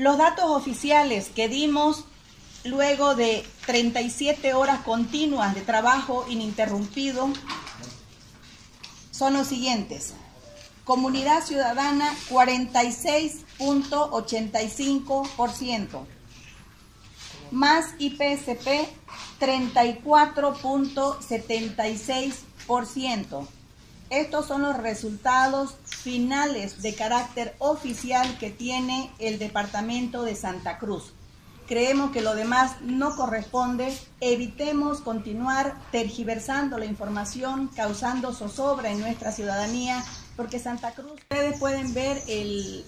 Los datos oficiales que dimos luego de 37 horas continuas de trabajo ininterrumpido son los siguientes. Comunidad ciudadana 46.85%. Más IPSP 34.76%. Estos son los resultados finales de carácter oficial que tiene el Departamento de Santa Cruz. Creemos que lo demás no corresponde. Evitemos continuar tergiversando la información, causando zozobra en nuestra ciudadanía, porque Santa Cruz, ustedes pueden ver, el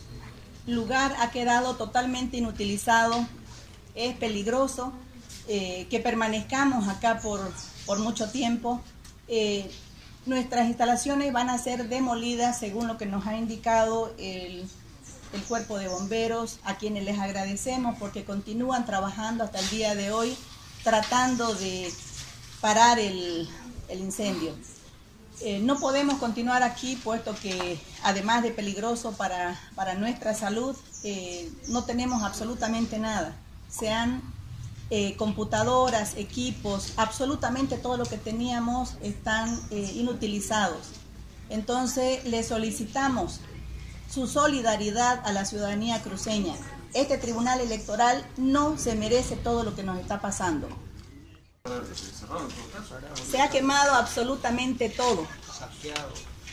lugar ha quedado totalmente inutilizado, es peligroso eh, que permanezcamos acá por, por mucho tiempo. Eh, nuestras instalaciones van a ser demolidas según lo que nos ha indicado el, el, cuerpo de bomberos, a quienes les agradecemos porque continúan trabajando hasta el día de hoy tratando de parar el, el incendio. Eh, no podemos continuar aquí puesto que además de peligroso para, para nuestra salud, eh, no tenemos absolutamente nada. Se han eh, computadoras, equipos, absolutamente todo lo que teníamos están eh, inutilizados. Entonces le solicitamos su solidaridad a la ciudadanía cruceña. Este tribunal electoral no se merece todo lo que nos está pasando. Se ha quemado absolutamente todo.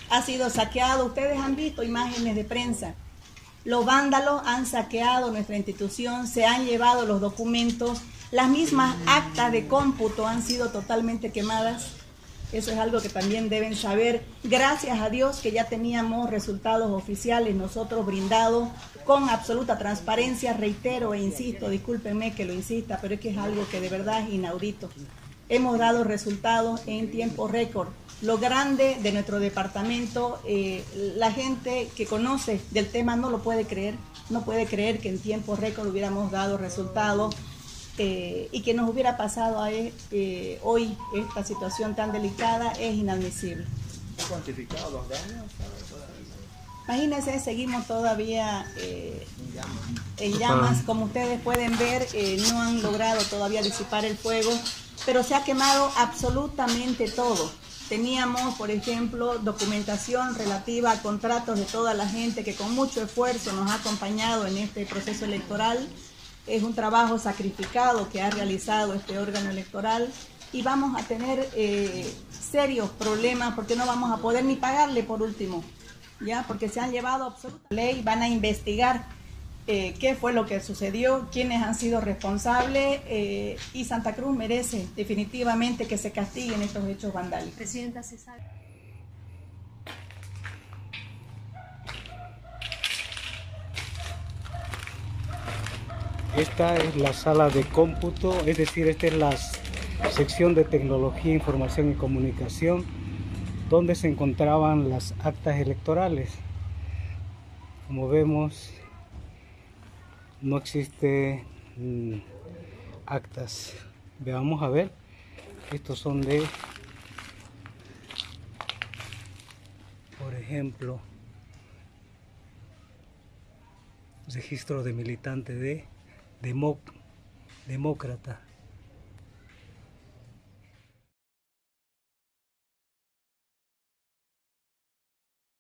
Ha sido saqueado. Ustedes han visto imágenes de prensa. Los vándalos han saqueado nuestra institución, se han llevado los documentos, las mismas actas de cómputo han sido totalmente quemadas. Eso es algo que también deben saber. Gracias a Dios que ya teníamos resultados oficiales nosotros brindados con absoluta transparencia. Reitero e insisto, discúlpenme que lo insista, pero es que es algo que de verdad es inaudito. Hemos dado resultados en tiempo récord. Lo grande de nuestro departamento, eh, la gente que conoce del tema no lo puede creer, no puede creer que en tiempo récord hubiéramos dado resultados eh, y que nos hubiera pasado a, eh, hoy esta situación tan delicada es inadmisible. cuantificado los daños? Imagínense, seguimos todavía eh, en llamas. Como ustedes pueden ver, eh, no han logrado todavía disipar el fuego, pero se ha quemado absolutamente todo. Teníamos, por ejemplo, documentación relativa a contratos de toda la gente que con mucho esfuerzo nos ha acompañado en este proceso electoral es un trabajo sacrificado que ha realizado este órgano electoral y vamos a tener eh, serios problemas porque no vamos a poder ni pagarle por último, ya porque se han llevado absoluta ley, van a investigar eh, qué fue lo que sucedió, quiénes han sido responsables eh, y Santa Cruz merece definitivamente que se castiguen estos hechos vandálicos. Presidenta, ¿se sabe? Esta es la sala de cómputo, es decir, esta es la sección de tecnología, información y comunicación, donde se encontraban las actas electorales. Como vemos, no existe mm, actas. Veamos a ver, estos son de, por ejemplo, registro de militante de Democ- demócrata